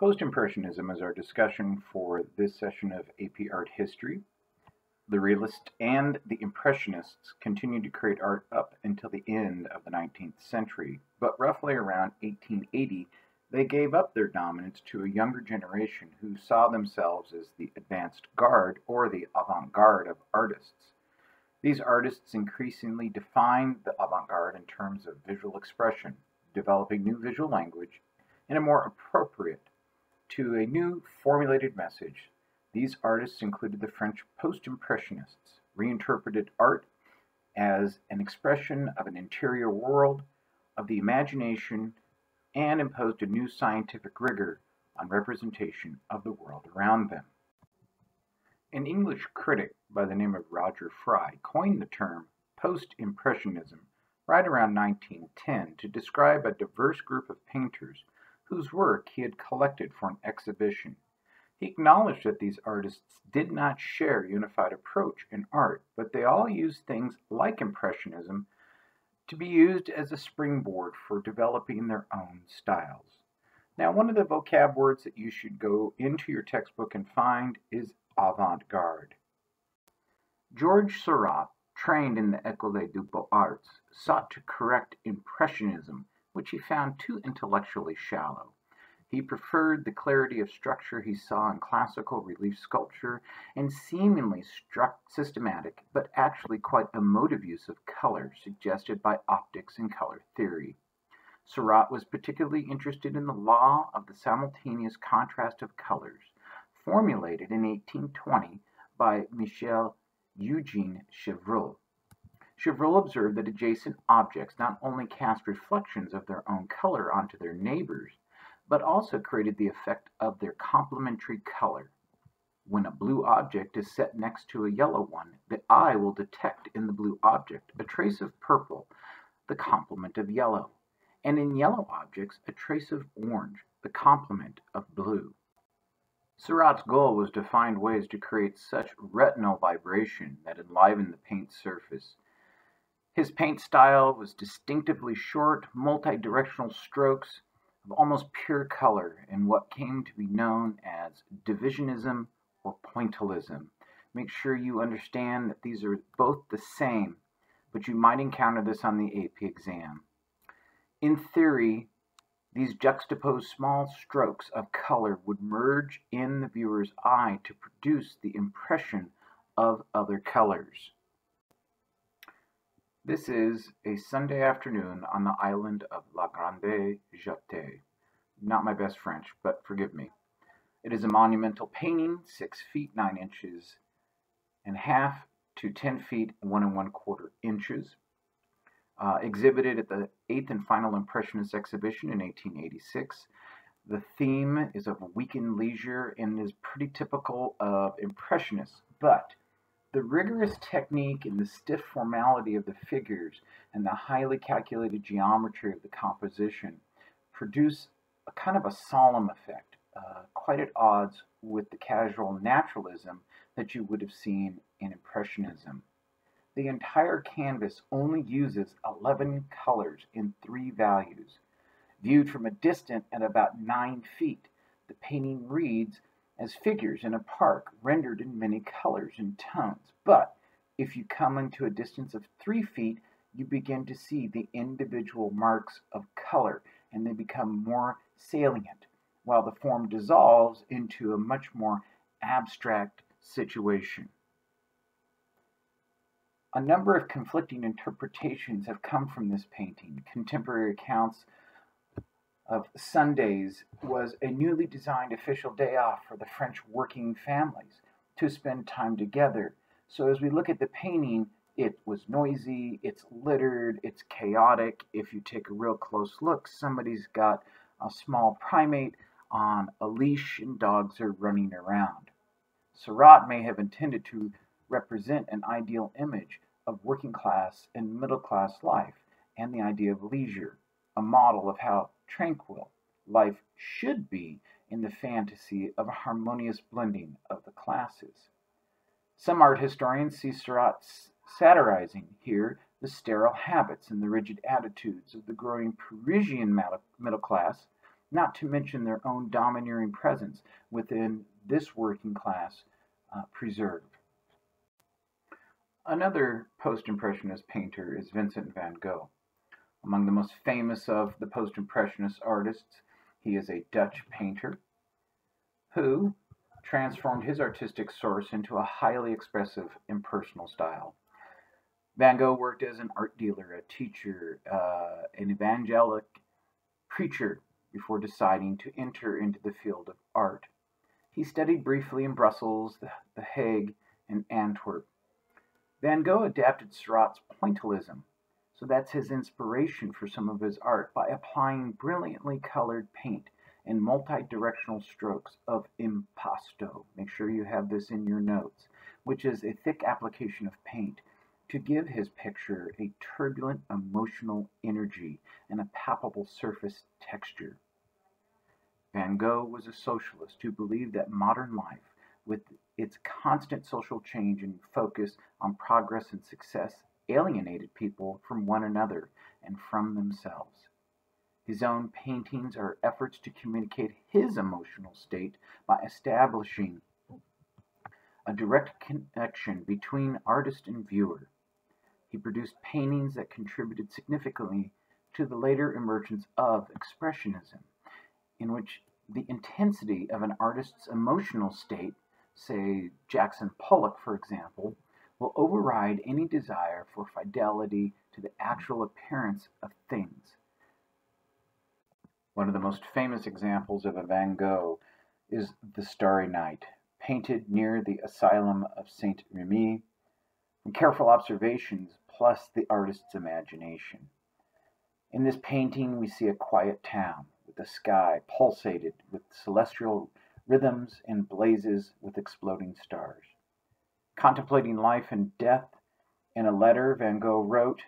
Post-Impressionism is our discussion for this session of AP Art History. The Realists and the Impressionists continued to create art up until the end of the 19th century, but roughly around 1880 they gave up their dominance to a younger generation who saw themselves as the advanced guard or the avant-garde of artists. These artists increasingly defined the avant-garde in terms of visual expression, developing new visual language in a more appropriate to a new formulated message. These artists included the French post-impressionists, reinterpreted art as an expression of an interior world, of the imagination, and imposed a new scientific rigor on representation of the world around them. An English critic by the name of Roger Fry coined the term post-impressionism right around 1910 to describe a diverse group of painters whose work he had collected for an exhibition. He acknowledged that these artists did not share unified approach in art, but they all used things like Impressionism to be used as a springboard for developing their own styles. Now, one of the vocab words that you should go into your textbook and find is avant-garde. George Seurat, trained in the École des Beaux-Arts, sought to correct Impressionism which he found too intellectually shallow. He preferred the clarity of structure he saw in classical relief sculpture and seemingly systematic but actually quite emotive use of color suggested by optics and color theory. Seurat was particularly interested in the law of the simultaneous contrast of colors, formulated in 1820 by Michel Eugene Chevreul. Chevreul observed that adjacent objects not only cast reflections of their own color onto their neighbors, but also created the effect of their complementary color. When a blue object is set next to a yellow one, the eye will detect in the blue object a trace of purple, the complement of yellow, and in yellow objects a trace of orange, the complement of blue. Seurat's goal was to find ways to create such retinal vibration that enlivened the paint surface his paint style was distinctively short, multi-directional strokes of almost pure color in what came to be known as divisionism or pointillism. Make sure you understand that these are both the same, but you might encounter this on the AP exam. In theory, these juxtaposed small strokes of color would merge in the viewer's eye to produce the impression of other colors. This is a Sunday afternoon on the island of La Grande Jatte. Not my best French, but forgive me. It is a monumental painting, 6 feet 9 inches and half to 10 feet 1 and 1 quarter inches. Uh, exhibited at the 8th and final Impressionist exhibition in 1886. The theme is of weekend leisure and is pretty typical of Impressionists, but the rigorous technique and the stiff formality of the figures and the highly calculated geometry of the composition produce a kind of a solemn effect, uh, quite at odds with the casual naturalism that you would have seen in Impressionism. The entire canvas only uses 11 colors in three values. Viewed from a distance at about 9 feet, the painting reads as figures in a park rendered in many colors and tones. But if you come into a distance of three feet, you begin to see the individual marks of color and they become more salient, while the form dissolves into a much more abstract situation. A number of conflicting interpretations have come from this painting. Contemporary accounts of Sundays was a newly designed official day off for the French working families to spend time together. So as we look at the painting, it was noisy, it's littered, it's chaotic. If you take a real close look, somebody's got a small primate on a leash and dogs are running around. Seurat may have intended to represent an ideal image of working class and middle class life and the idea of leisure, a model of how tranquil life should be in the fantasy of a harmonious blending of the classes. Some art historians see Seurat satirizing here the sterile habits and the rigid attitudes of the growing Parisian middle class not to mention their own domineering presence within this working class uh, preserve. Another post-impressionist painter is Vincent van Gogh. Among the most famous of the post-impressionist artists, he is a Dutch painter who transformed his artistic source into a highly expressive impersonal style. Van Gogh worked as an art dealer, a teacher, uh, an evangelic preacher before deciding to enter into the field of art. He studied briefly in Brussels, The, the Hague, and Antwerp. Van Gogh adapted Seurat's pointillism, so that's his inspiration for some of his art, by applying brilliantly colored paint and multi-directional strokes of impasto. Make sure you have this in your notes, which is a thick application of paint to give his picture a turbulent emotional energy and a palpable surface texture. Van Gogh was a socialist who believed that modern life, with its constant social change and focus on progress and success, alienated people from one another and from themselves. His own paintings are efforts to communicate his emotional state by establishing a direct connection between artist and viewer. He produced paintings that contributed significantly to the later emergence of Expressionism, in which the intensity of an artist's emotional state, say Jackson Pollock, for example, will override any desire for fidelity to the actual appearance of things. One of the most famous examples of a Van Gogh is The Starry Night, painted near the Asylum of Saint Remy. From careful observations, plus the artist's imagination. In this painting, we see a quiet town with the sky pulsated with celestial rhythms and blazes with exploding stars. Contemplating life and death, in a letter, Van Gogh wrote,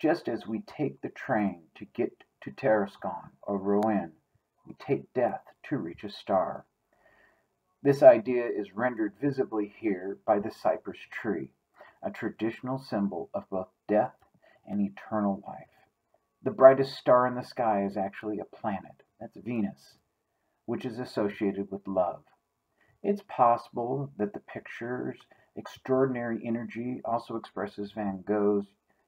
Just as we take the train to get to Tarascon or Rouen, we take death to reach a star. This idea is rendered visibly here by the cypress tree a traditional symbol of both death and eternal life. The brightest star in the sky is actually a planet, that's Venus, which is associated with love. It's possible that the picture's extraordinary energy also expresses Van Gogh's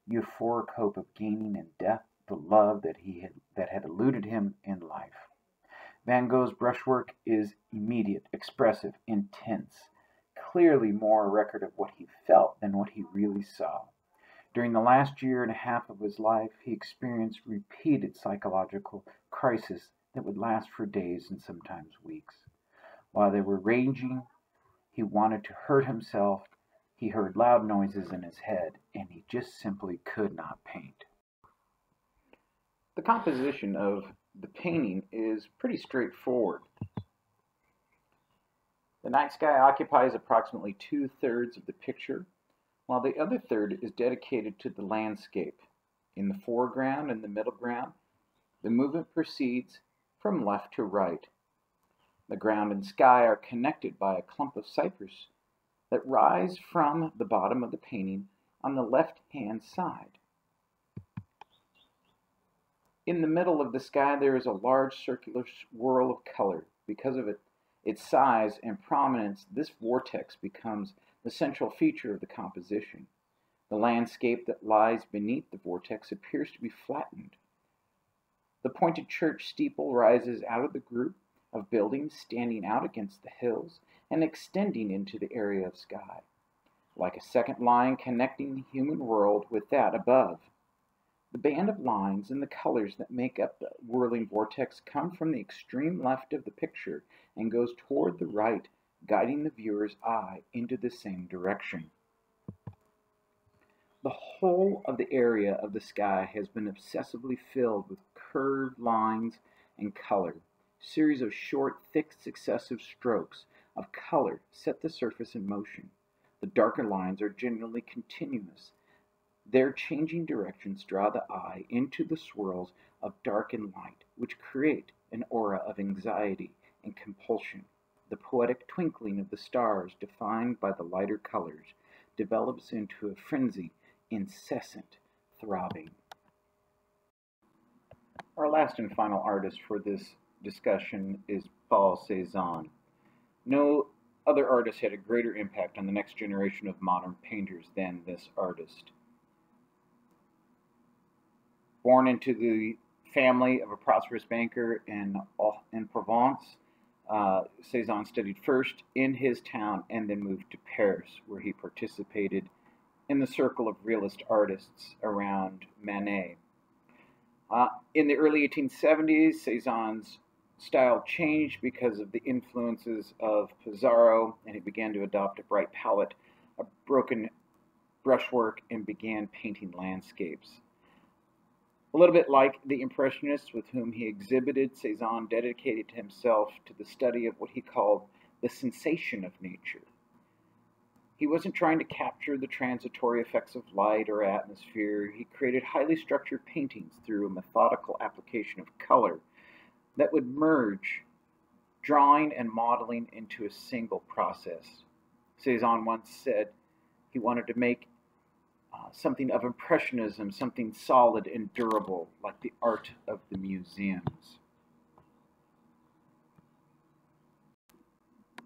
euphoric hope of gaining in death the love that he had that had eluded him in life. Van Gogh's brushwork is immediate, expressive, intense, clearly more a record of what he felt than what he really saw. During the last year and a half of his life, he experienced repeated psychological crises that would last for days and sometimes weeks. While they were raging, he wanted to hurt himself. He heard loud noises in his head, and he just simply could not paint. The composition of the painting is pretty straightforward. The night sky occupies approximately two-thirds of the picture, while the other third is dedicated to the landscape. In the foreground and the middle ground, the movement proceeds from left to right. The ground and sky are connected by a clump of cypress that rise from the bottom of the painting on the left-hand side. In the middle of the sky there is a large circular swirl of color. Because of it, its size and prominence, this vortex becomes the central feature of the composition. The landscape that lies beneath the vortex appears to be flattened. The pointed church steeple rises out of the group of buildings standing out against the hills and extending into the area of sky, like a second line connecting the human world with that above. The band of lines and the colors that make up the whirling vortex come from the extreme left of the picture and goes toward the right, guiding the viewer's eye into the same direction. The whole of the area of the sky has been obsessively filled with curved lines and color. Series of short, thick, successive strokes of color set the surface in motion. The darker lines are generally continuous their changing directions draw the eye into the swirls of dark and light, which create an aura of anxiety and compulsion. The poetic twinkling of the stars, defined by the lighter colors, develops into a frenzy, incessant throbbing. Our last and final artist for this discussion is Paul Cézanne. No other artist had a greater impact on the next generation of modern painters than this artist. Born into the family of a prosperous banker in, in Provence, uh, Cézanne studied first in his town and then moved to Paris, where he participated in the circle of realist artists around Manet. Uh, in the early 1870s, Cézanne's style changed because of the influences of Pissarro, and he began to adopt a bright palette, a broken brushwork, and began painting landscapes. A little bit like the Impressionists with whom he exhibited, Cézanne dedicated himself to the study of what he called the sensation of nature. He wasn't trying to capture the transitory effects of light or atmosphere. He created highly structured paintings through a methodical application of color that would merge drawing and modeling into a single process. Cézanne once said he wanted to make uh, something of impressionism, something solid and durable, like the art of the museums.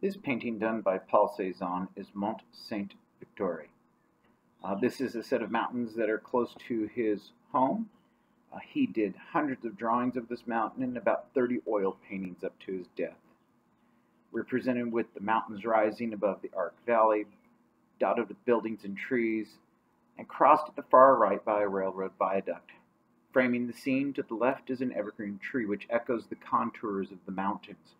This painting done by Paul Cézanne is Mont Sainte-Victoire. Uh, this is a set of mountains that are close to his home. Uh, he did hundreds of drawings of this mountain and about 30 oil paintings up to his death. We're presented with the mountains rising above the Arc Valley, dotted with buildings and trees, and crossed at the far right by a railroad viaduct. Framing the scene to the left is an evergreen tree which echoes the contours of the mountains.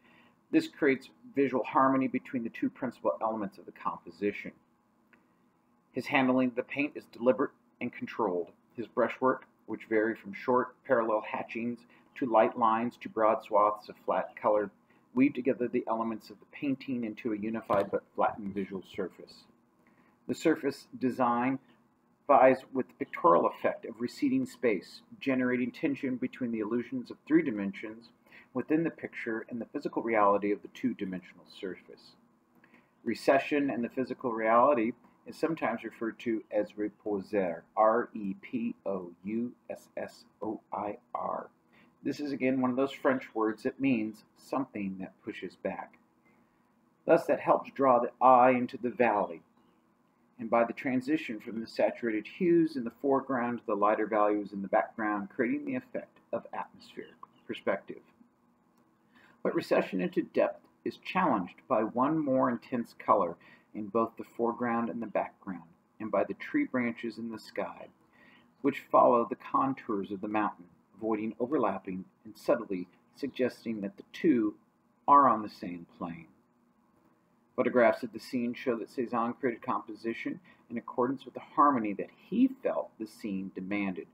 This creates visual harmony between the two principal elements of the composition. His handling of the paint is deliberate and controlled. His brushwork, which vary from short parallel hatchings to light lines to broad swaths of flat color, weave together the elements of the painting into a unified but flattened visual surface. The surface design vies with the pictorial effect of receding space, generating tension between the illusions of three dimensions within the picture and the physical reality of the two-dimensional surface. Recession and the physical reality is sometimes referred to as repoussoir, R-E-P-O-U-S-S-O-I-R. This is again one of those French words that means something that pushes back. Thus, that helps draw the eye into the valley, and by the transition from the saturated hues in the foreground to the lighter values in the background, creating the effect of atmospheric perspective. But recession into depth is challenged by one more intense color in both the foreground and the background, and by the tree branches in the sky, which follow the contours of the mountain, avoiding overlapping and subtly suggesting that the two are on the same plane. Photographs of the scene show that Cézanne created composition in accordance with the harmony that he felt the scene demanded,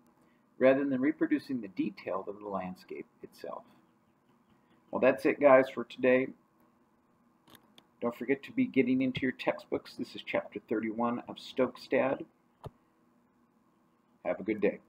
rather than reproducing the detail of the landscape itself. Well, that's it, guys, for today. Don't forget to be getting into your textbooks. This is chapter 31 of Stokstad. Have a good day.